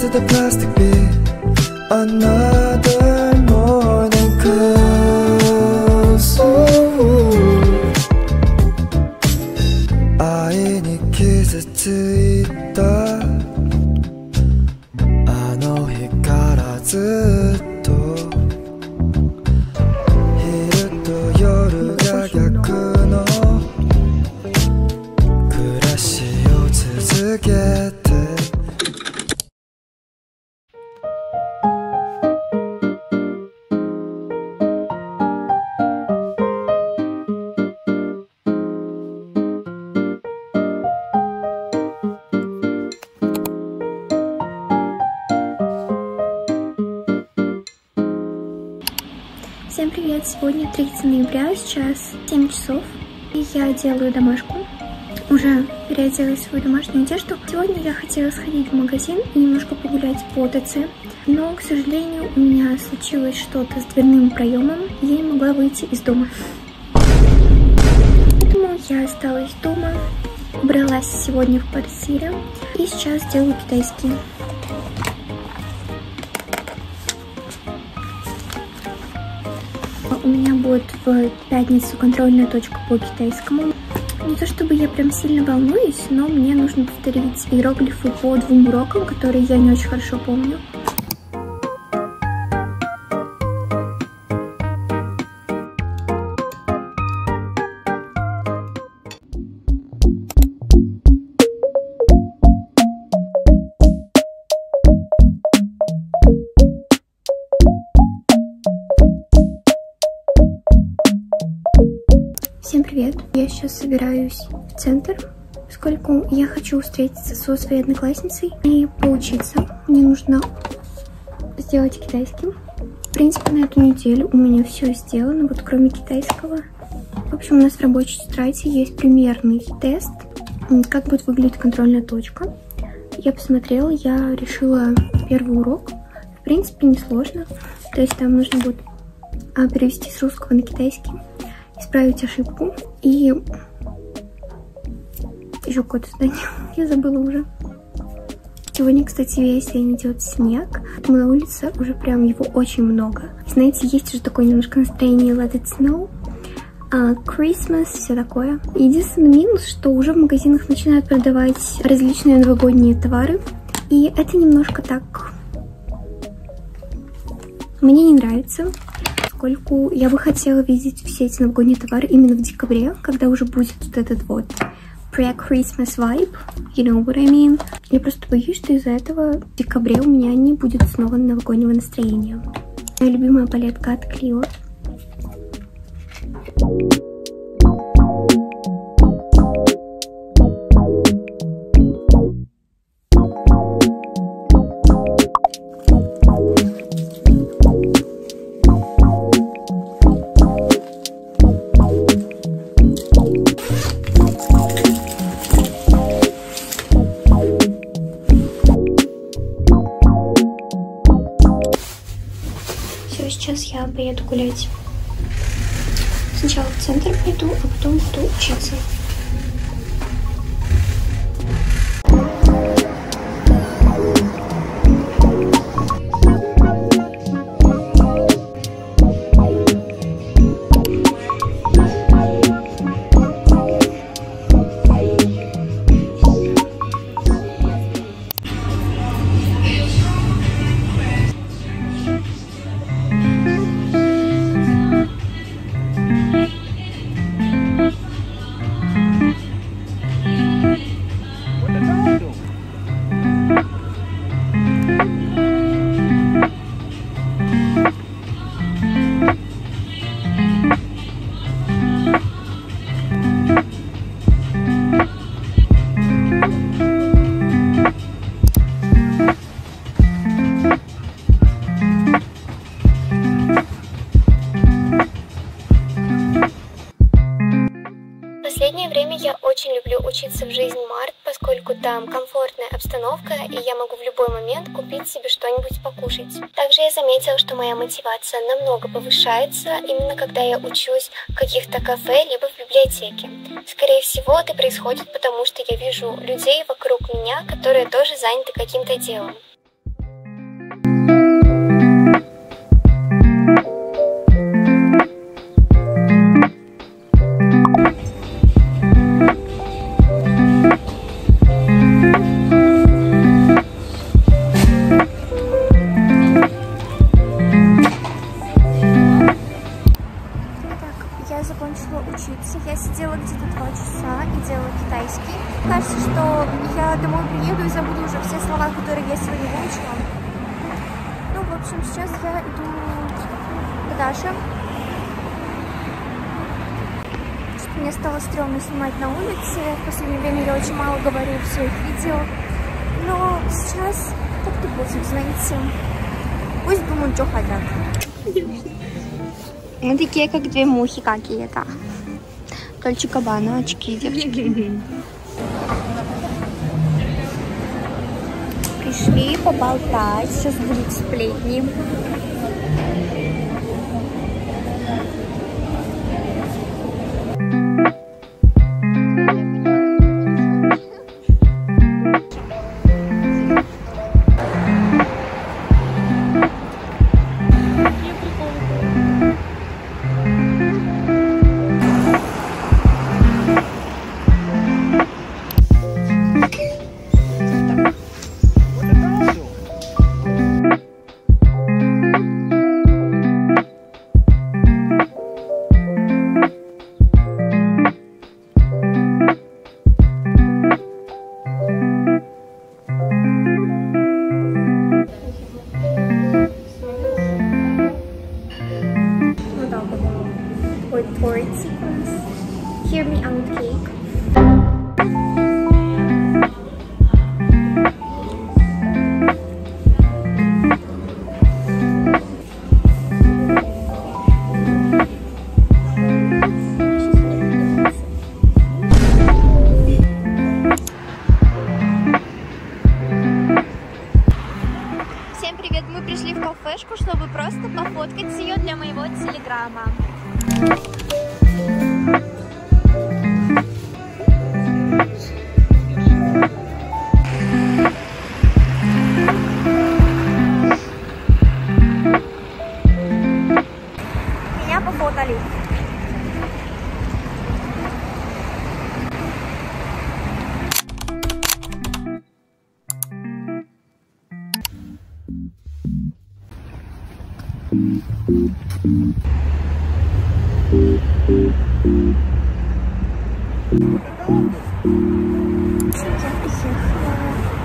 to the plastic bit. Another Всем привет! Сегодня 30 ноября, сейчас 7 часов, и я делаю домашку. Уже переоделась в свою домашнюю одежду. Сегодня я хотела сходить в магазин и немножко погулять по ТЦ, но, к сожалению, у меня случилось что-то с дверным проемом, я не могла выйти из дома. Поэтому я осталась дома, убралась сегодня в квартире и сейчас делаю китайский. У меня будет в пятницу контрольная точка по китайскому. Не то чтобы я прям сильно волнуюсь, но мне нужно повторить иероглифы по двум урокам, которые я не очень хорошо помню. Сейчас собираюсь в центр, поскольку я хочу встретиться со своей одноклассницей и поучиться. Мне нужно сделать китайский. В принципе, на эту неделю у меня все сделано, вот кроме китайского. В общем, у нас в рабочей тетради есть примерный тест, как будет выглядеть контрольная точка. Я посмотрела, я решила первый урок. В принципе, несложно. То есть там нужно будет а, перевести с русского на китайский исправить ошибку и еще какое-то здание, я забыла уже. Сегодня, кстати, весь день идет снег, на улице уже прям его очень много. Знаете, есть уже такое немножко настроение Let It Snow, а, Christmas, все такое. Единственный минус, что уже в магазинах начинают продавать различные новогодние товары, и это немножко так мне не нравится поскольку я бы хотела видеть все эти новогодние товары именно в декабре, когда уже будет вот этот вот pre-Christmas vibe, you know what I mean. Я просто боюсь, что из-за этого в декабре у меня не будет снова новогоднего настроения. Моя любимая палетка от Clio. Все, последнее там комфортная обстановка, и я могу в любой момент купить себе что-нибудь покушать. Также я заметила, что моя мотивация намного повышается, именно когда я учусь в каких-то кафе, либо в библиотеке. Скорее всего, это происходит потому, что я вижу людей вокруг меня, которые тоже заняты каким-то делом. я закончила учиться, я сидела где-то два часа и делала китайский. Кажется, что я домой приеду и забуду уже все слова, которые я сегодня выучила. Ну, в общем, сейчас я иду к Даше. Мне стало стрёмно снимать на улице. В последнее время я очень мало говорю в своих видео. Но сейчас как-то будет, знаете. Пусть думают, что хотят. Мы такие, как две мухи какие-то. Дольче Габбана, очки, девочки. Пришли поболтать, сейчас будут сплетни.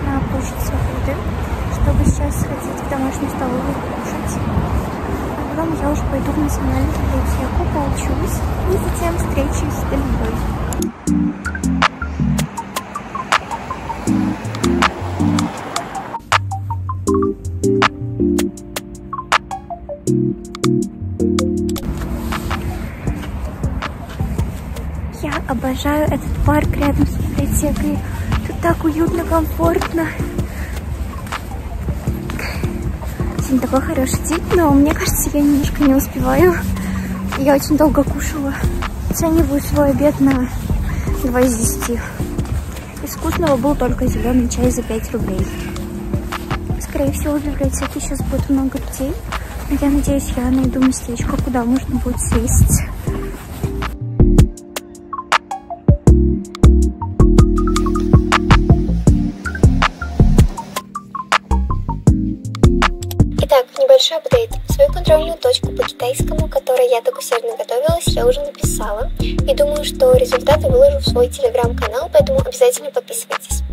На площадь Свободы, чтобы сейчас сходить в домашнюю столовую кушать. А потом я уже пойду в национальную библиотеку, поучусь и затем встречусь с Далией. Обожаю этот парк рядом с библиотекой. Тут так уютно, комфортно. Сегодня такой хороший день, но мне кажется, я немножко не успеваю. Я очень долго кушала. Оцениваю свой обед на 2 из 10. Из вкусного был только зеленый чай за 5 рублей. Скорее всего, в библиотеке сейчас будет много людей. Я надеюсь, я найду местечко, куда можно будет сесть. Свою контрольную точку по китайскому, которой я так усердно готовилась, я уже написала. И думаю, что результаты выложу в свой телеграм-канал, поэтому обязательно подписывайтесь.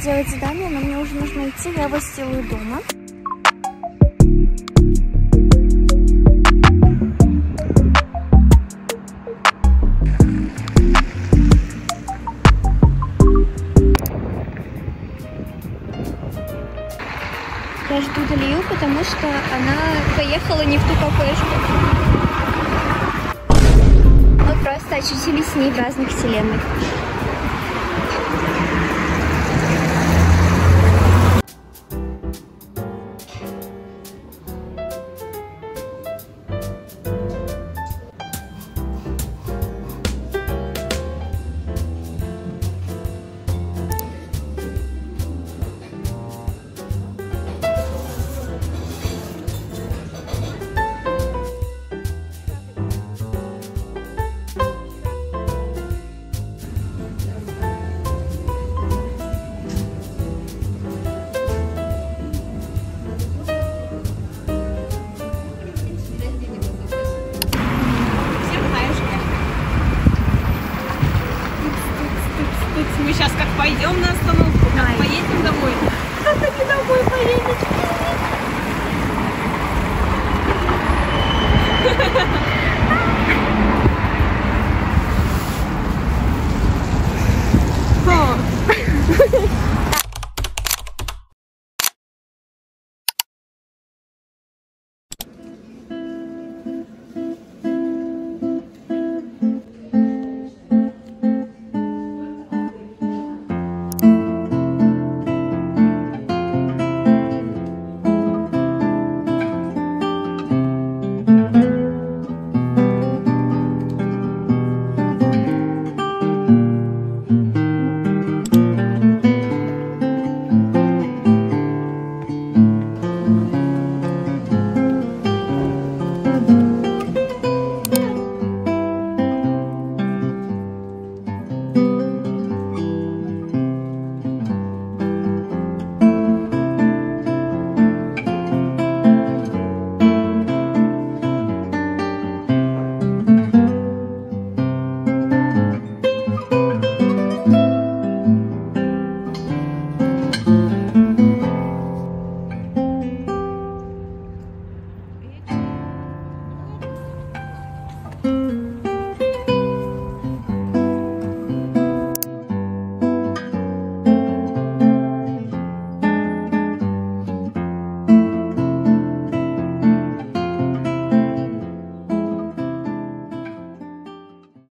Доделать задание, но мне уже нужно идти, я его сделаю дома. Я жду Далию, потому что она поехала не в ту кафешку. Мы просто очутились с ней в разных вселенных.